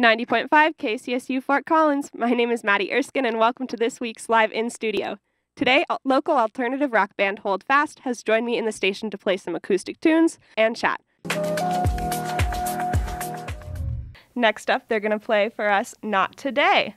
90.5 KCSU Fort Collins. My name is Maddie Erskine, and welcome to this week's Live in Studio. Today, local alternative rock band Holdfast has joined me in the station to play some acoustic tunes and chat. Next up, they're going to play for us Not Today.